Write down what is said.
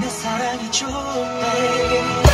내 사랑이 좋네.